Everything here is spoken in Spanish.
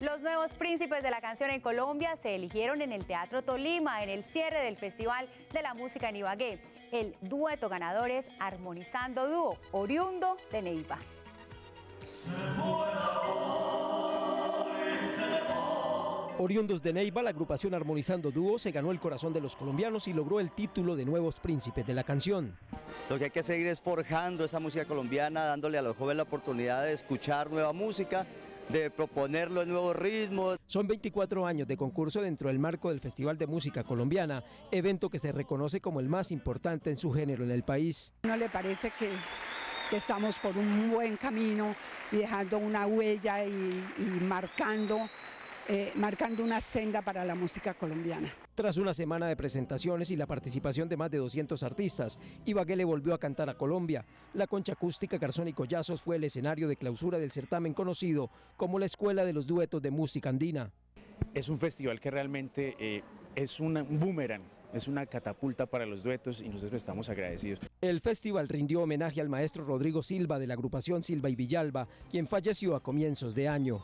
Los nuevos príncipes de la canción en Colombia se eligieron en el Teatro Tolima en el cierre del Festival de la Música en Ibagué. El dueto ganador es Armonizando Dúo, oriundo de Neiva. Oriundos de Neiva, la agrupación Armonizando Dúo se ganó el corazón de los colombianos y logró el título de nuevos príncipes de la canción. Lo que hay que seguir es forjando esa música colombiana, dándole a los jóvenes la oportunidad de escuchar nueva música de proponerlo en nuevos ritmos. Son 24 años de concurso dentro del marco del Festival de Música Colombiana, evento que se reconoce como el más importante en su género en el país. ¿No le parece que, que estamos por un buen camino y dejando una huella y, y marcando eh, marcando una senda para la música colombiana. Tras una semana de presentaciones y la participación de más de 200 artistas, Ibagué le volvió a cantar a Colombia. La concha acústica Garzón y Collazos fue el escenario de clausura del certamen conocido como la Escuela de los Duetos de Música Andina. Es un festival que realmente eh, es un boomerang es una catapulta para los duetos y nosotros estamos agradecidos. El festival rindió homenaje al maestro Rodrigo Silva de la agrupación Silva y Villalba, quien falleció a comienzos de año.